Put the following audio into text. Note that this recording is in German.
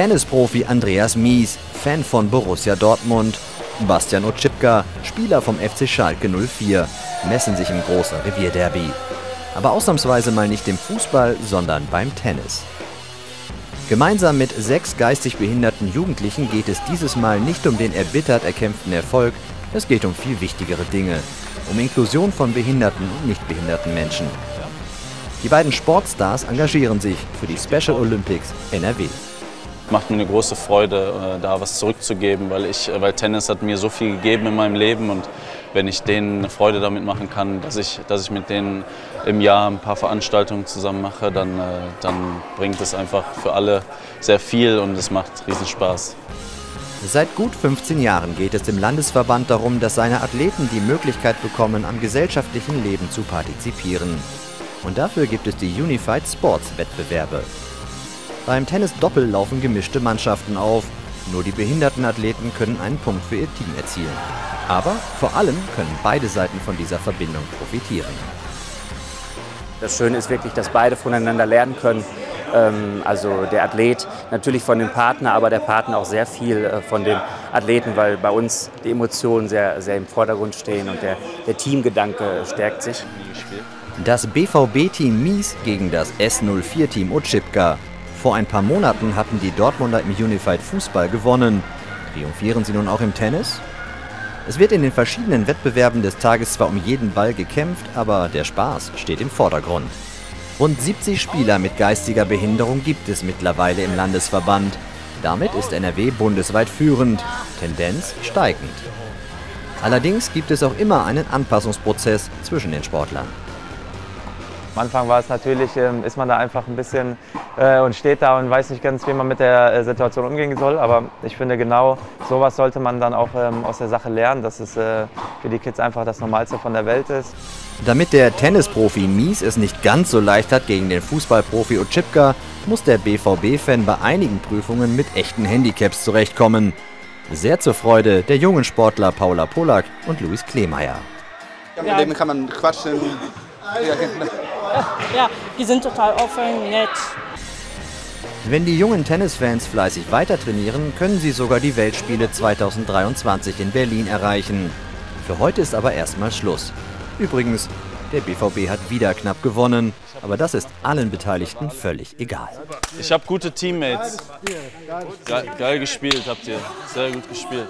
Tennisprofi Andreas Mies, Fan von Borussia Dortmund. Bastian Otschipka, Spieler vom FC Schalke 04, messen sich im großen Revierderby. Aber ausnahmsweise mal nicht im Fußball, sondern beim Tennis. Gemeinsam mit sechs geistig behinderten Jugendlichen geht es dieses Mal nicht um den erbittert erkämpften Erfolg, es geht um viel wichtigere Dinge. Um Inklusion von behinderten und nicht behinderten Menschen. Die beiden Sportstars engagieren sich für die Special Olympics NRW. Macht mir eine große Freude, äh, da was zurückzugeben, weil, ich, äh, weil Tennis hat mir so viel gegeben in meinem Leben und wenn ich denen eine Freude damit machen kann, dass ich, dass ich mit denen im Jahr ein paar Veranstaltungen zusammen mache, dann, äh, dann bringt es einfach für alle sehr viel und es macht riesen Spaß. Seit gut 15 Jahren geht es dem Landesverband darum, dass seine Athleten die Möglichkeit bekommen, am gesellschaftlichen Leben zu partizipieren. Und dafür gibt es die Unified Sports Wettbewerbe. Beim Tennis-Doppel laufen gemischte Mannschaften auf. Nur die behinderten Athleten können einen Punkt für ihr Team erzielen. Aber vor allem können beide Seiten von dieser Verbindung profitieren. Das Schöne ist wirklich, dass beide voneinander lernen können. Ähm, also der Athlet natürlich von dem Partner, aber der Partner auch sehr viel äh, von dem Athleten, weil bei uns die Emotionen sehr, sehr im Vordergrund stehen und der, der Teamgedanke stärkt sich. Das BVB-Team Mies gegen das S04-Team Otschipka. Vor ein paar Monaten hatten die Dortmunder im Unified Fußball gewonnen. Triumphieren sie nun auch im Tennis? Es wird in den verschiedenen Wettbewerben des Tages zwar um jeden Ball gekämpft, aber der Spaß steht im Vordergrund. Rund 70 Spieler mit geistiger Behinderung gibt es mittlerweile im Landesverband. Damit ist NRW bundesweit führend, Tendenz steigend. Allerdings gibt es auch immer einen Anpassungsprozess zwischen den Sportlern. Am Anfang war es natürlich, ähm, ist man da einfach ein bisschen äh, und steht da und weiß nicht ganz, wie man mit der äh, Situation umgehen soll. Aber ich finde genau sowas sollte man dann auch ähm, aus der Sache lernen, dass es äh, für die Kids einfach das Normalste von der Welt ist. Damit der Tennisprofi Mies es nicht ganz so leicht hat gegen den Fußballprofi Otschipka, muss der BVB-Fan bei einigen Prüfungen mit echten Handicaps zurechtkommen. Sehr zur Freude der jungen Sportler Paula Polak und Luis Kleemeyer. Ja, mit dem kann man quatschen. Ja, genau. ja, die sind total offen, nett. Wenn die jungen Tennisfans fleißig weiter trainieren, können sie sogar die Weltspiele 2023 in Berlin erreichen. Für heute ist aber erstmal Schluss. Übrigens, der BVB hat wieder knapp gewonnen, aber das ist allen Beteiligten völlig egal. Ich habe gute Teammates. Geil, geil gespielt habt ihr. Sehr gut gespielt.